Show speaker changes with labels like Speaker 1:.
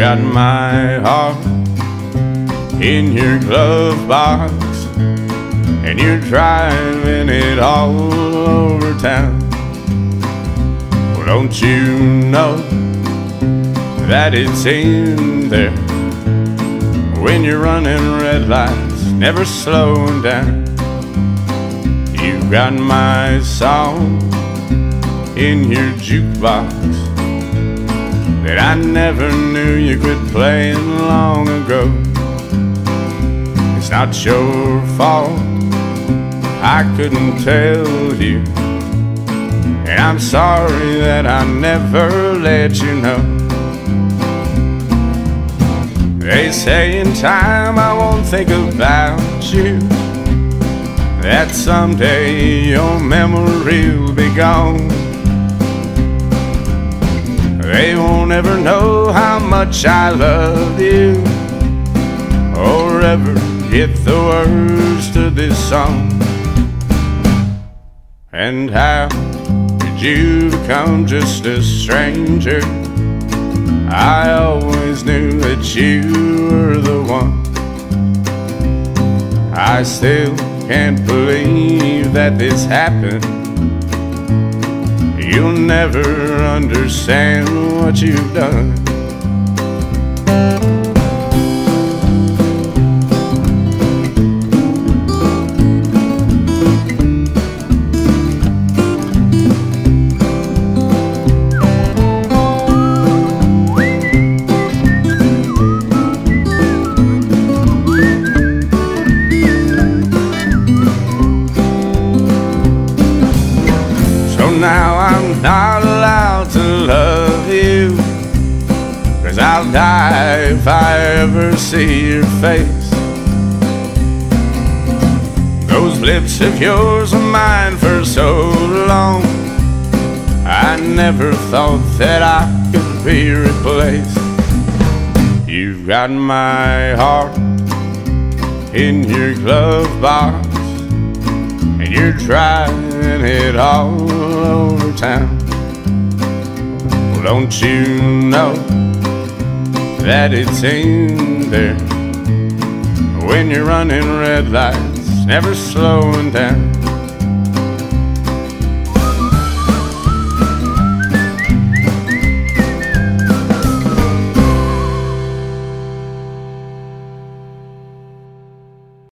Speaker 1: got my heart in your glove box, and you're driving it all over town. Well, don't you know that it's in there when you're running red lights, never slowing down? You've got my song in your jukebox that I never knew you quit playing long ago. It's not your fault, I couldn't tell you. And I'm sorry that I never let you know. They say in time I won't think about you. That someday your memory will be gone. They won't ever know how much I love you or ever get the words to this song. And how did you become just a stranger? I always knew that you were the one. I still can't believe that this happened. You'll never understand what you've done. I'm not allowed to love you. Cause I'll die if I ever see your face. Those lips of yours are mine for so long. I never thought that I could be replaced. You've got my heart in your glove box and you're driving it all over town. Well, don't you know that it's in there when you're running red lights, never slowing down?